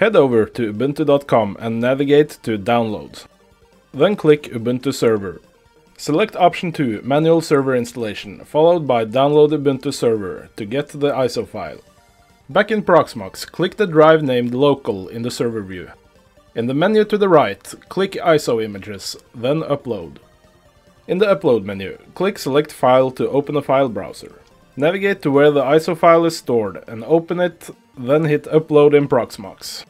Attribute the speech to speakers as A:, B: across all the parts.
A: Head over to ubuntu.com and navigate to Downloads. Then click Ubuntu Server. Select option 2, Manual Server Installation, followed by Download Ubuntu Server to get the ISO file. Back in Proxmox, click the drive named Local in the server view. In the menu to the right, click ISO Images, then Upload. In the Upload menu, click Select File to open a file browser. Navigate to where the ISO file is stored and open it, then hit Upload in Proxmox.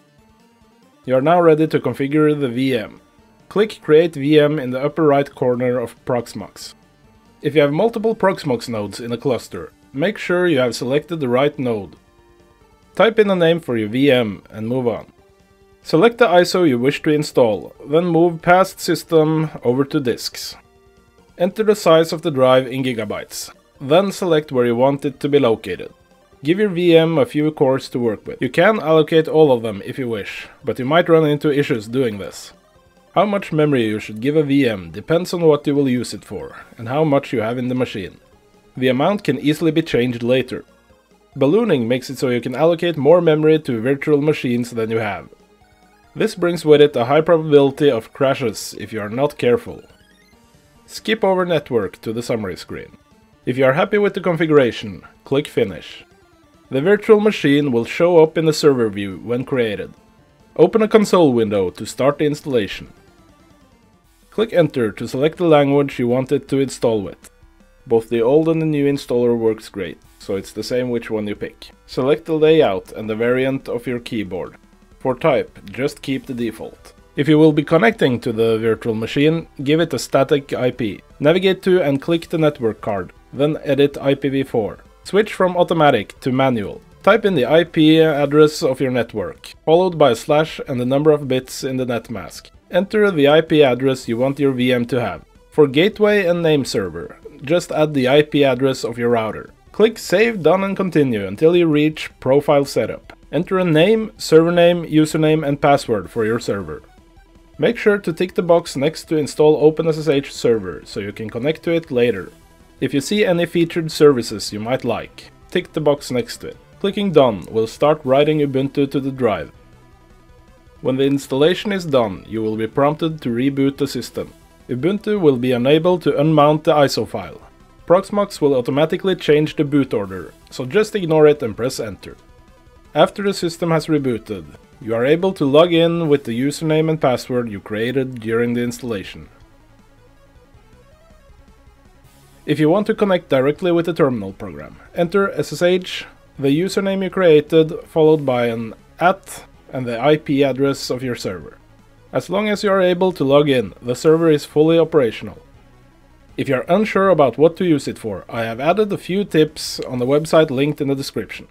A: You are now ready to configure the VM. Click Create VM in the upper right corner of Proxmox. If you have multiple Proxmox nodes in a cluster, make sure you have selected the right node. Type in a name for your VM and move on. Select the ISO you wish to install, then move past System over to Disks. Enter the size of the drive in gigabytes, then select where you want it to be located. Give your VM a few cores to work with. You can allocate all of them if you wish, but you might run into issues doing this. How much memory you should give a VM depends on what you will use it for, and how much you have in the machine. The amount can easily be changed later. Ballooning makes it so you can allocate more memory to virtual machines than you have. This brings with it a high probability of crashes if you are not careful. Skip over network to the summary screen. If you are happy with the configuration, click finish. The virtual machine will show up in the server view when created. Open a console window to start the installation. Click enter to select the language you want it to install with. Both the old and the new installer works great, so it's the same which one you pick. Select the layout and the variant of your keyboard. For type, just keep the default. If you will be connecting to the virtual machine, give it a static IP. Navigate to and click the network card, then edit IPv4. Switch from automatic to manual. Type in the IP address of your network, followed by a slash and the number of bits in the net mask. Enter the IP address you want your VM to have. For gateway and name server, just add the IP address of your router. Click Save, Done and Continue until you reach Profile Setup. Enter a name, server name, username and password for your server. Make sure to tick the box next to install OpenSSH server so you can connect to it later. If you see any featured services you might like, tick the box next to it. Clicking Done will start writing Ubuntu to the drive. When the installation is done, you will be prompted to reboot the system. Ubuntu will be unable to unmount the ISO file. Proxmox will automatically change the boot order, so just ignore it and press enter. After the system has rebooted, you are able to log in with the username and password you created during the installation. If you want to connect directly with the terminal program, enter SSH, the username you created, followed by an at and the IP address of your server. As long as you are able to log in, the server is fully operational. If you are unsure about what to use it for, I have added a few tips on the website linked in the description.